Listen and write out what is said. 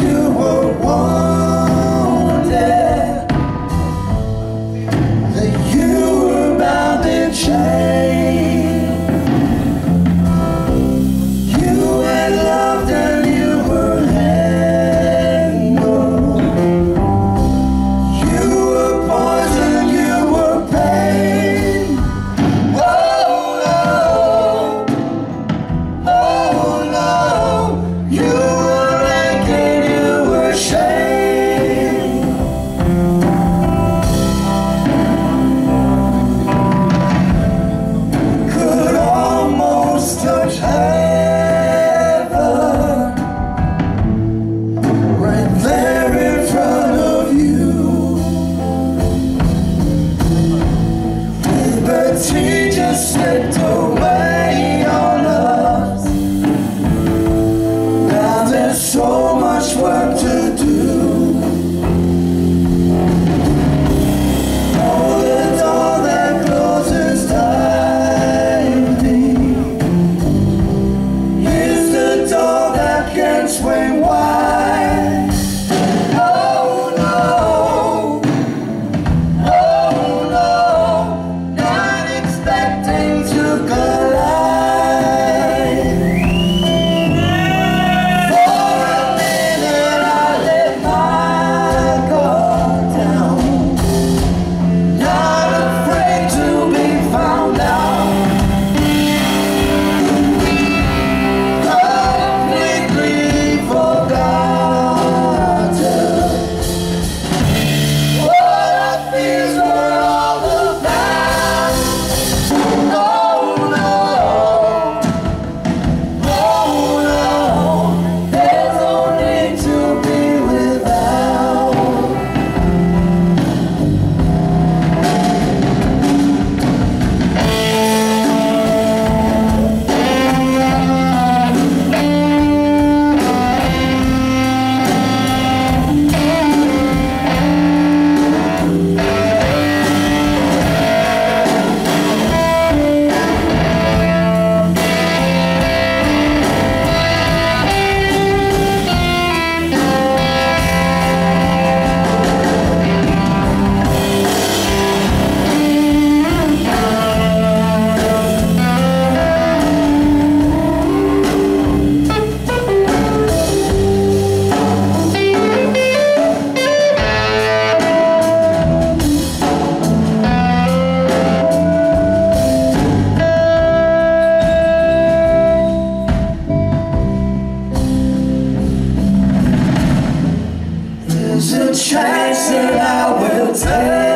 you were one. She just slipped away on us. Now there's so much work to Things you've go Chance that I will take